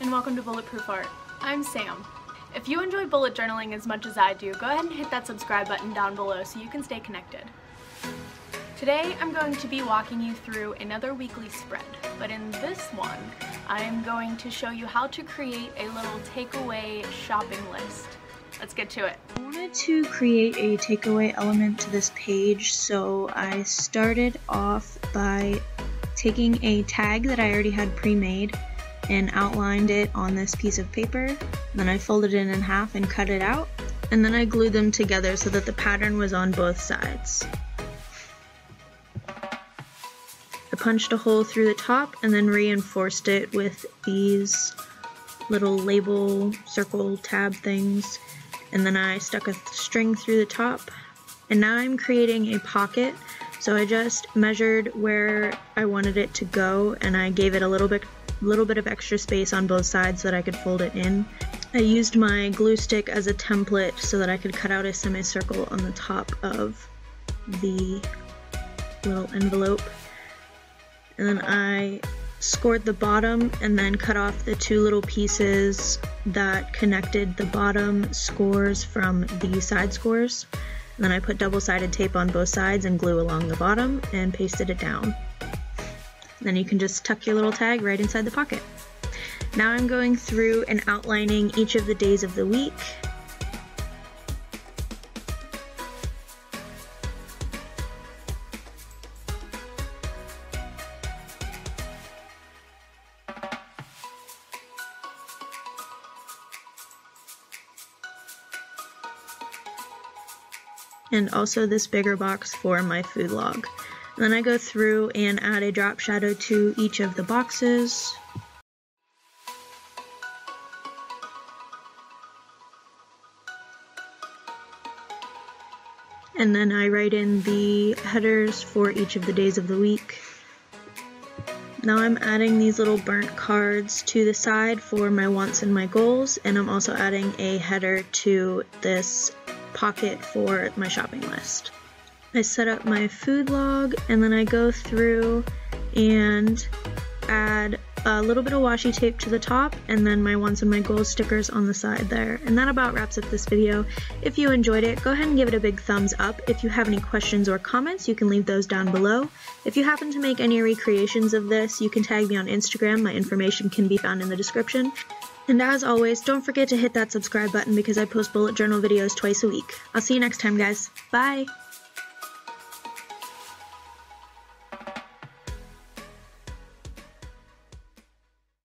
and welcome to Bulletproof Art. I'm Sam. If you enjoy bullet journaling as much as I do, go ahead and hit that subscribe button down below so you can stay connected. Today I'm going to be walking you through another weekly spread, but in this one I am going to show you how to create a little takeaway shopping list. Let's get to it. I wanted to create a takeaway element to this page, so I started off by taking a tag that I already had pre-made and outlined it on this piece of paper. Then I folded it in half and cut it out. And then I glued them together so that the pattern was on both sides. I punched a hole through the top and then reinforced it with these little label circle tab things. And then I stuck a string through the top. And now I'm creating a pocket. So I just measured where I wanted it to go and I gave it a little bit little bit of extra space on both sides so that I could fold it in. I used my glue stick as a template so that I could cut out a semicircle on the top of the little envelope. And then I scored the bottom and then cut off the two little pieces that connected the bottom scores from the side scores. Then I put double-sided tape on both sides and glue along the bottom and pasted it down. Then you can just tuck your little tag right inside the pocket. Now I'm going through and outlining each of the days of the week. And also this bigger box for my food log. Then I go through and add a drop shadow to each of the boxes. And then I write in the headers for each of the days of the week. Now I'm adding these little burnt cards to the side for my wants and my goals, and I'm also adding a header to this pocket for my shopping list. I set up my food log and then I go through and add a little bit of washi tape to the top and then my wants and my goals stickers on the side there. And that about wraps up this video. If you enjoyed it, go ahead and give it a big thumbs up. If you have any questions or comments, you can leave those down below. If you happen to make any recreations of this, you can tag me on Instagram. My information can be found in the description. And as always, don't forget to hit that subscribe button because I post bullet journal videos twice a week. I'll see you next time, guys. Bye!